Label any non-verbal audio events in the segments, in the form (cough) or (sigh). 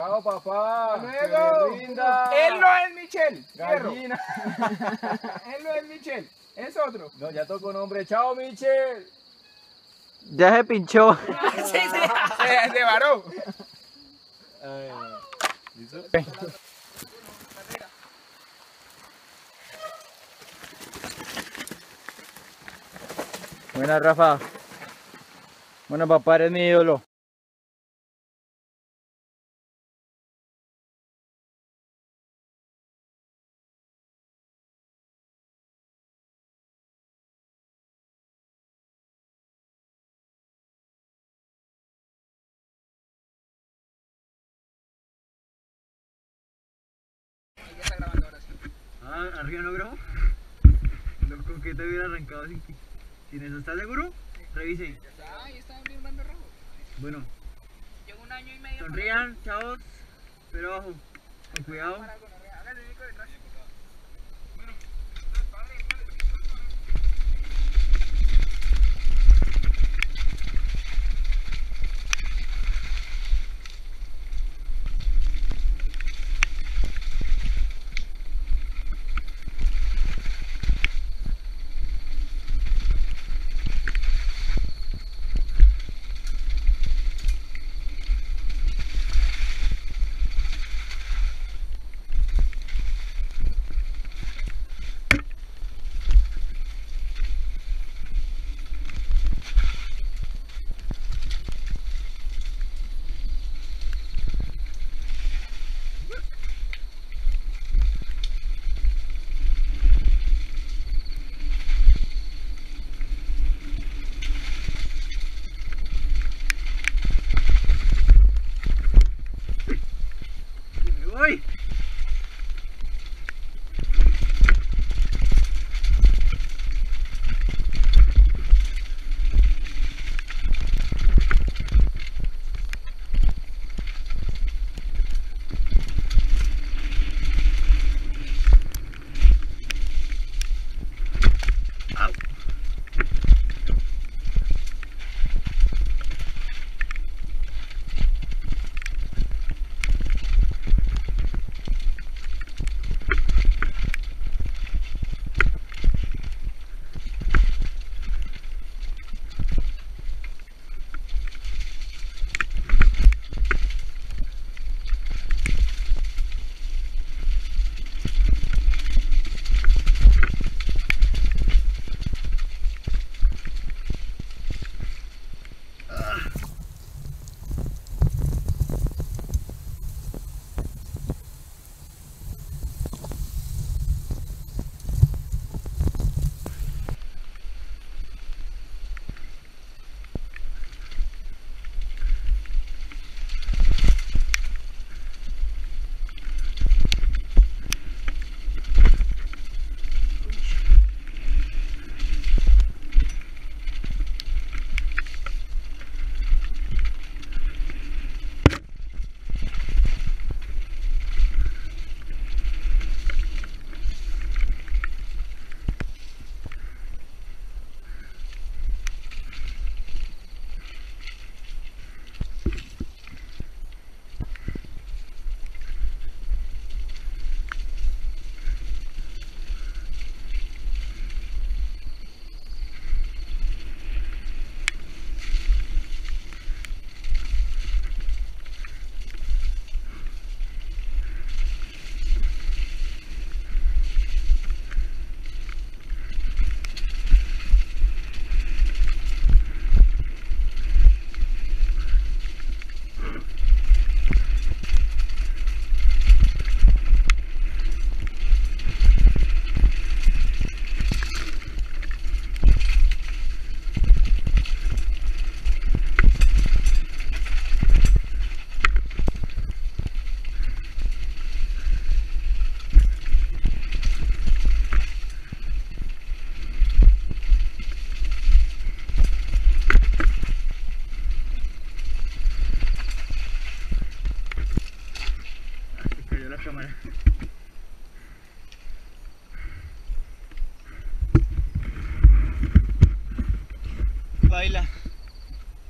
Chao, papá. Luego. Él no es Michelle. Gallina. (laughs) Él no es Michelle. Es otro. No, ya tocó nombre. Chao, Michel. Ya se pinchó. (laughs) Sí, sí. Se, se varó. Ay, ¿Listo? Buena, Rafa. Bueno, papá, eres mi ídolo. Ah, arriba no grabó. Loco, que te hubiera arrancado sin, sin eso. ¿Estás seguro? Revise. Ahí está vibrando rojo. Bueno, Llevo un año y medio. sonrían, chavos. Pero abajo. Con cuidado.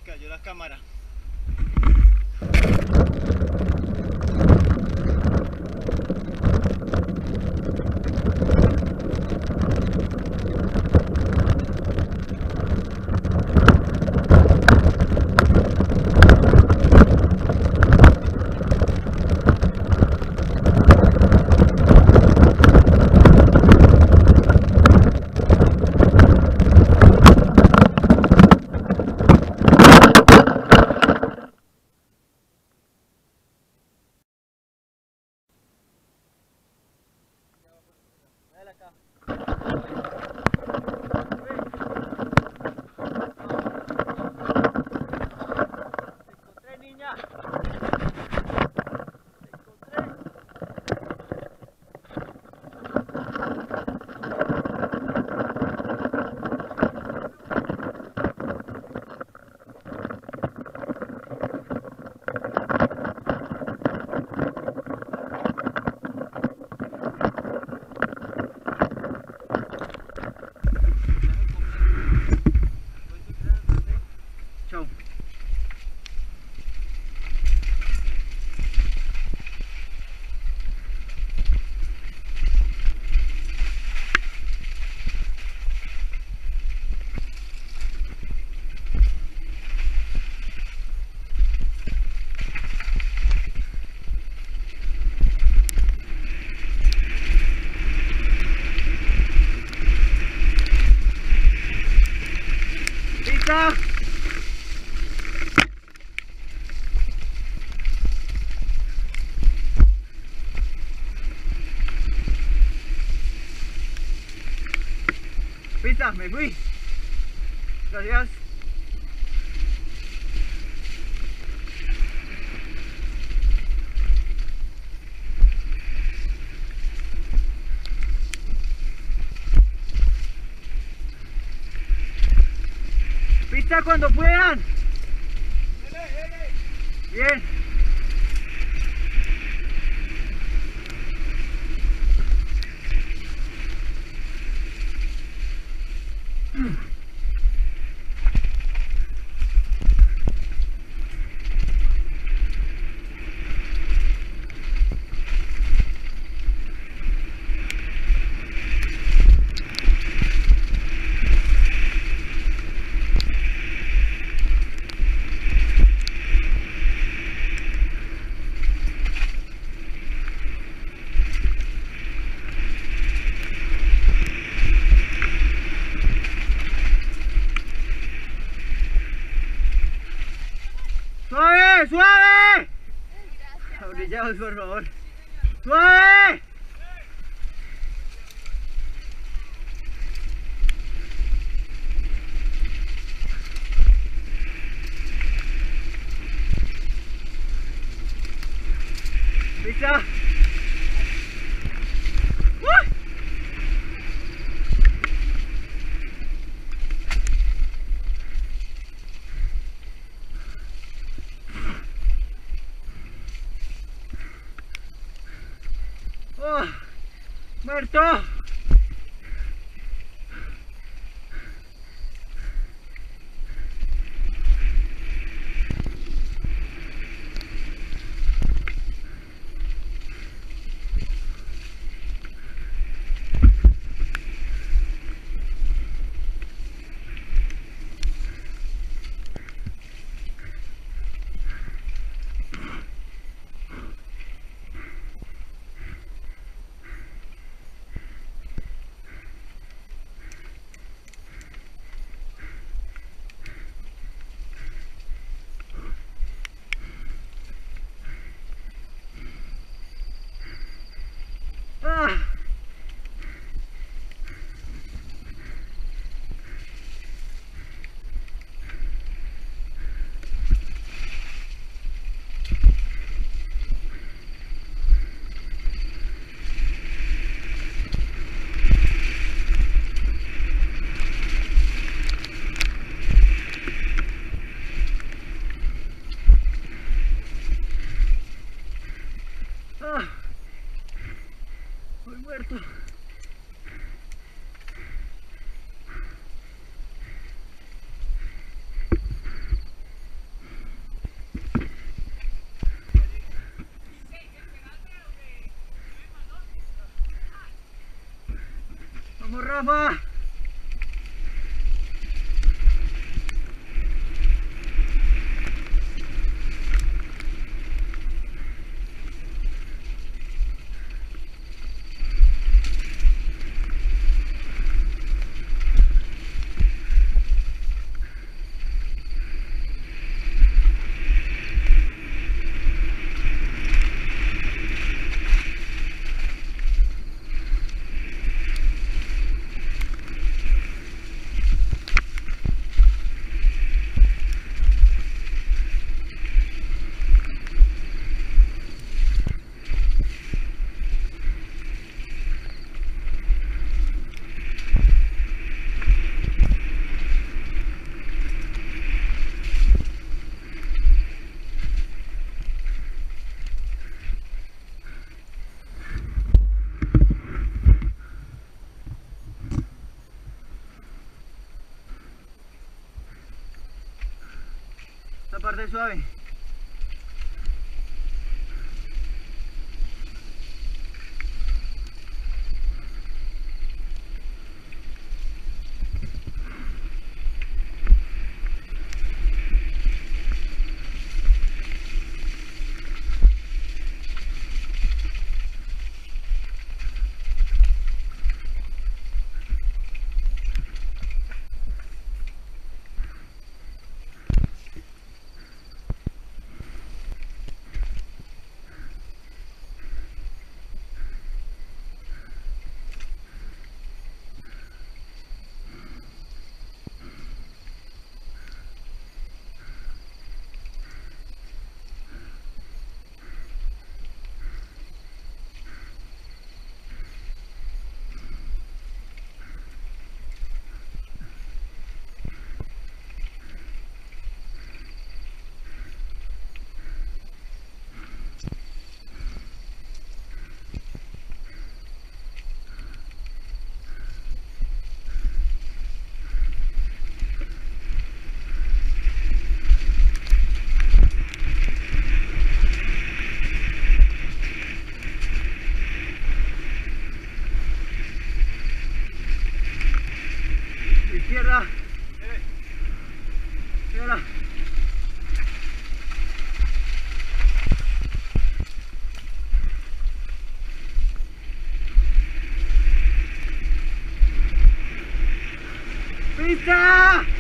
Cayó la cámara. Yeah. Pista, me fui. Gracias. Pista cuando puedan. Bien. Mm. ¡Suave! ¡Suave! Abrillados, por favor. ¡Suave! ¡Pista! ¡Muerto! gravar. Suave. ¡Pista! ¡Ah!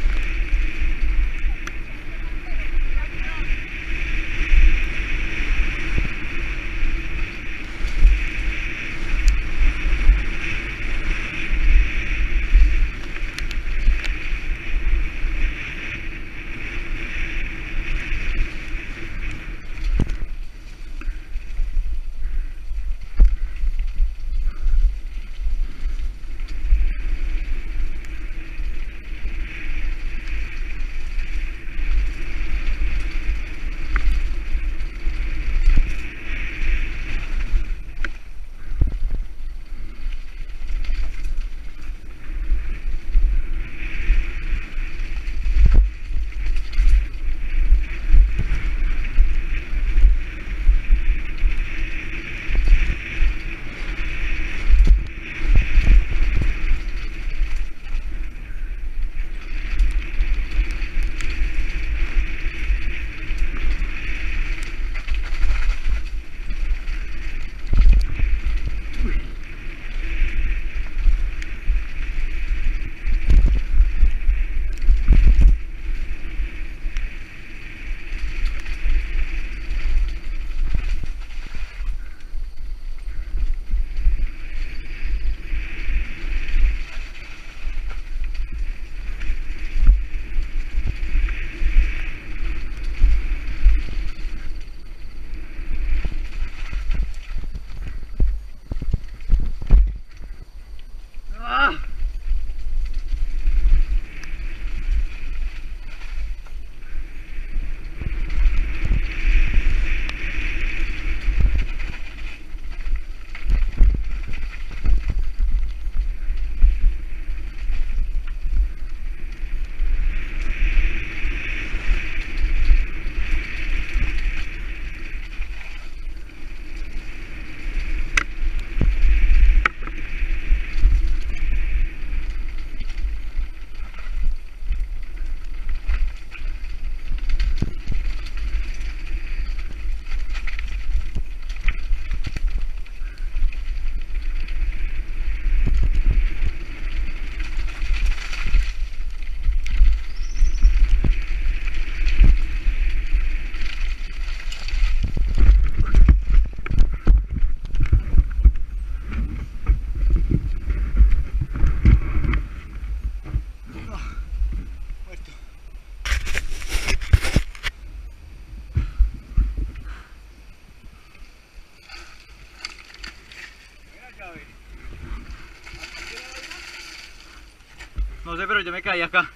Pero yo me caí acá.